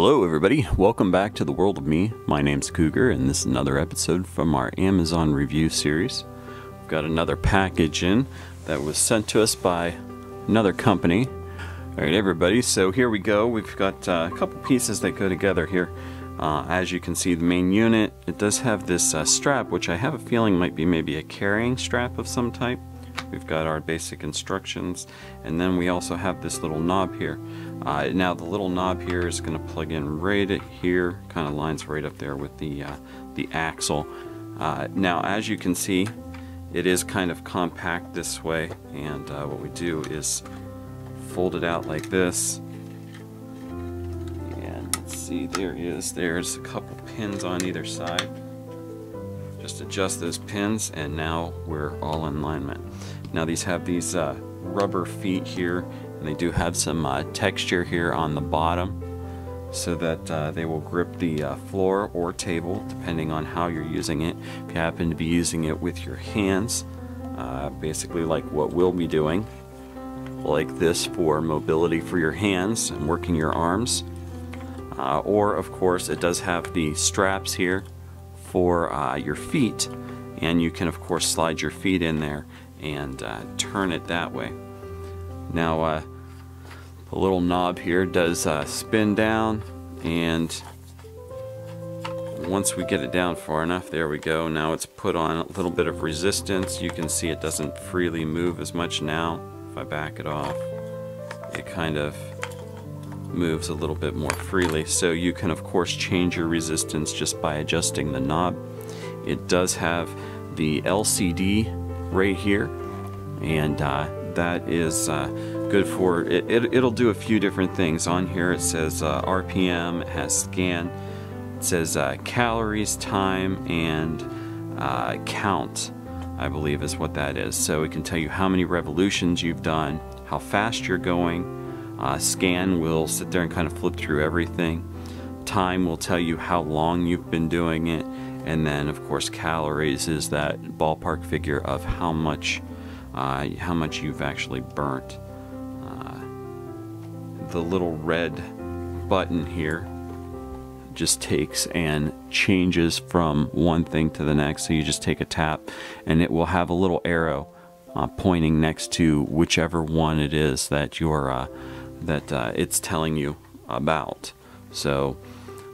Hello, everybody. Welcome back to the world of me. My name's Cougar, and this is another episode from our Amazon review series. We've got another package in that was sent to us by another company. All right, everybody. So here we go. We've got uh, a couple pieces that go together here. Uh, as you can see, the main unit it does have this uh, strap, which I have a feeling might be maybe a carrying strap of some type. We've got our basic instructions and then we also have this little knob here. Uh, now the little knob here is going to plug in right here, kind of lines right up there with the, uh, the axle. Uh, now as you can see it is kind of compact this way and uh, what we do is fold it out like this and let's see there is there's a couple pins on either side just adjust those pins and now we're all in alignment. Now these have these uh, rubber feet here and they do have some uh, texture here on the bottom so that uh, they will grip the uh, floor or table depending on how you're using it. If you happen to be using it with your hands, uh, basically like what we'll be doing, like this for mobility for your hands and working your arms. Uh, or of course it does have the straps here for uh, your feet. And you can of course slide your feet in there and uh, turn it that way. Now uh, the little knob here does uh, spin down. And once we get it down far enough there we go. Now it's put on a little bit of resistance. You can see it doesn't freely move as much now. If I back it off it kind of moves a little bit more freely. So you can of course change your resistance just by adjusting the knob. It does have the LCD right here and uh, that is uh, good for it, it will do a few different things on here it says uh, RPM it has scan it says uh, calories time and uh, count I believe is what that is so it can tell you how many revolutions you've done how fast you're going uh, scan will sit there and kind of flip through everything. Time will tell you how long you've been doing it. And then, of course, calories is that ballpark figure of how much, uh, how much you've actually burnt. Uh, the little red button here just takes and changes from one thing to the next. So you just take a tap and it will have a little arrow uh, pointing next to whichever one it is that you're uh, that uh, it's telling you about. So,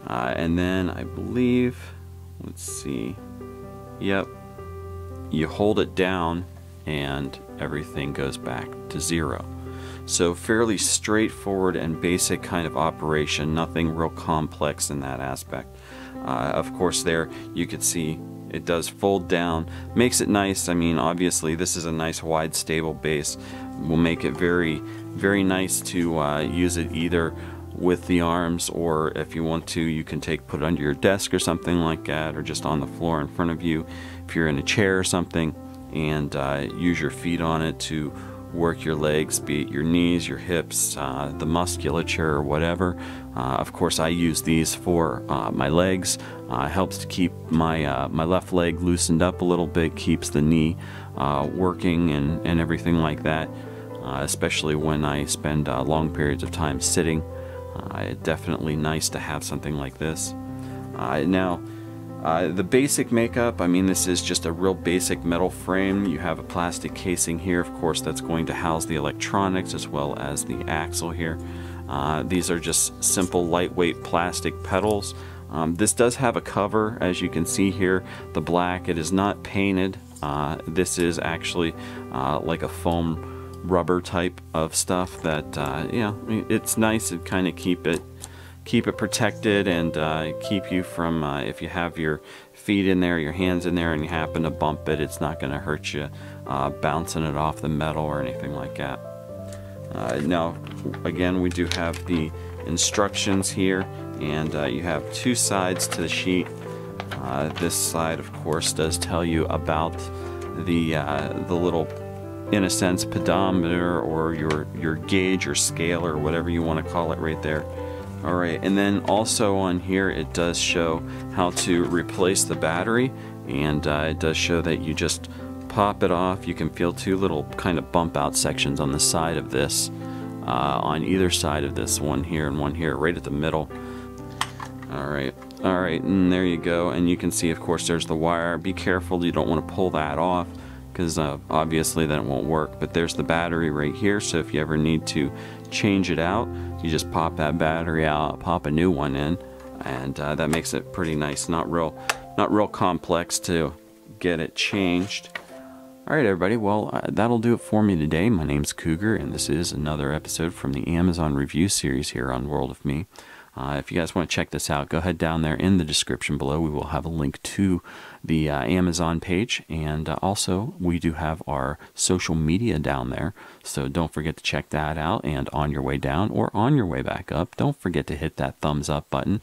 uh, and then I believe, let's see, yep, you hold it down and everything goes back to zero. So fairly straightforward and basic kind of operation, nothing real complex in that aspect. Uh, of course there you could see it does fold down, makes it nice. I mean obviously this is a nice wide stable base, will make it very very nice to uh, use it either with the arms or if you want to you can take put it under your desk or something like that or just on the floor in front of you if you're in a chair or something and uh, use your feet on it to work your legs be it your knees your hips uh, the musculature or whatever uh, of course I use these for uh, my legs uh, helps to keep my my left leg loosened up a little bit keeps the knee working and, and everything like that uh, especially when I spend uh, long periods of time sitting. Uh, definitely nice to have something like this. Uh, now, uh, the basic makeup, I mean this is just a real basic metal frame. You have a plastic casing here, of course, that's going to house the electronics as well as the axle here. Uh, these are just simple lightweight plastic pedals. Um, this does have a cover, as you can see here, the black. It is not painted. this is actually like a foam rubber type of stuff that uh, you it's nice to kind of keep it keep it protected and uh, keep you from uh, if you have your feet in there your hands in there and you happen to bump it it's not going to hurt you uh, bouncing it off the metal or anything like that uh, now again we do have the instructions here and uh, you have two sides to the sheet this side of course does tell you about the the little in a sense, pedometer or your, your gauge or scale or whatever you want to call it right there. All right, and then also on here it does show how to replace the battery and uh, it does show that you just pop it off. You can feel two little kind of bump out sections on the side of this, uh, on either side of this, one here and one here, right at the middle. All right, all right, and there you go. And you can see, of course, there's the wire. Be careful, you don't want to pull that off because uh, obviously then it won't work. But there's the battery right here, so if you ever need to change it out, you just pop that battery out, pop a new one in, and uh, that makes it pretty nice. Not real, not real complex to get it changed. All right, everybody. Well, uh, that'll do it for me today. My name's Cougar, and this is another episode from the Amazon review series here on World of Me. Uh, if you guys want to check this out, go ahead down there in the description below. We will have a link to the uh, Amazon page, and uh, also we do have our social media down there. So don't forget to check that out. And on your way down or on your way back up, don't forget to hit that thumbs up button.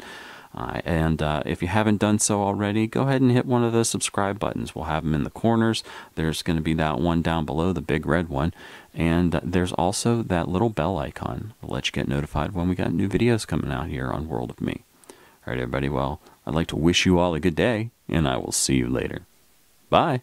Uh, and uh, if you haven't done so already, go ahead and hit one of the subscribe buttons. We'll have them in the corners. There's going to be that one down below, the big red one. And there's also that little bell icon. We'll let you get notified when we got new videos coming out here on World of Me. All right, everybody. Well, I'd like to wish you all a good day, and I will see you later. Bye.